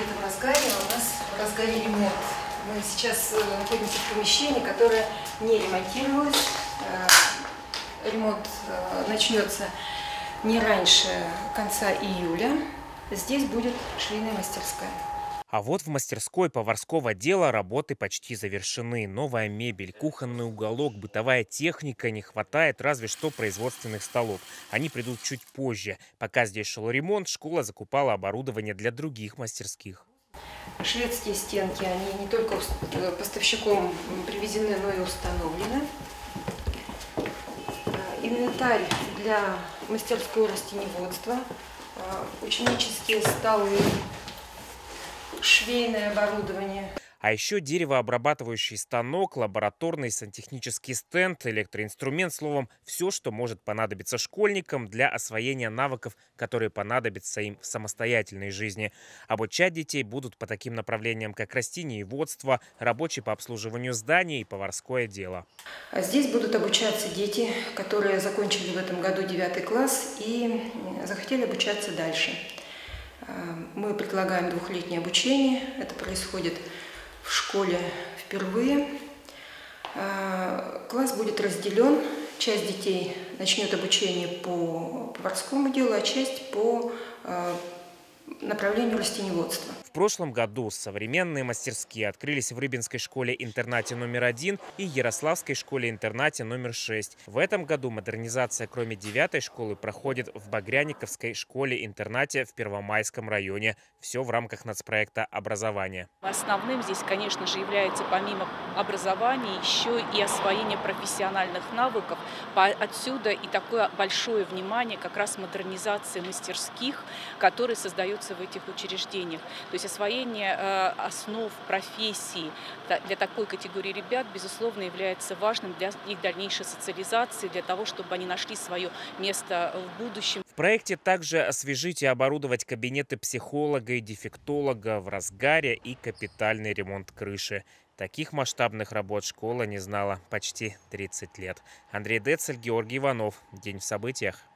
где-то в разгаре, а у нас в разгаре ремонт. Мы сейчас э, находимся в помещении, которое не ремонтировалось. Э, ремонт э, начнется не раньше конца июля. Здесь будет швейная мастерская. А вот в мастерской поварского дела работы почти завершены. Новая мебель, кухонный уголок, бытовая техника. Не хватает разве что производственных столов. Они придут чуть позже. Пока здесь шел ремонт, школа закупала оборудование для других мастерских. Шведские стенки, они не только э, поставщиком привезены, но и установлены. Э, инвентарь для мастерского растеневодства, э, ученические столы, швейное оборудование. А еще деревообрабатывающий станок, лабораторный сантехнический стенд, электроинструмент, словом, все, что может понадобиться школьникам для освоения навыков, которые понадобятся им в самостоятельной жизни. Обучать детей будут по таким направлениям, как растениеводство, рабочий по обслуживанию зданий и поварское дело. Здесь будут обучаться дети, которые закончили в этом году 9 класс и захотели обучаться дальше. А, мы предлагаем двухлетнее обучение. Это происходит в школе впервые. А, класс будет разделен. Часть детей начнет обучение по поварскому делу, а часть по а, направлению растеневодства. В прошлом году современные мастерские открылись в Рыбинской школе-интернате номер один и Ярославской школе-интернате номер шесть. В этом году модернизация, кроме девятой школы, проходит в Багряниковской школе-интернате в Первомайском районе. Все в рамках нацпроекта образования. Основным здесь, конечно же, является помимо образования еще и освоение профессиональных навыков. Отсюда и такое большое внимание как раз модернизации мастерских, которые создаются в этих учреждениях. То есть освоение э, основ профессии для такой категории ребят, безусловно, является важным для их дальнейшей социализации, для того, чтобы они нашли свое место в будущем. В проекте также освежить и оборудовать кабинеты психолога и дефектолога в разгаре и капитальный ремонт крыши. Таких масштабных работ школа не знала почти 30 лет. Андрей Децель, Георгий Иванов. День в событиях.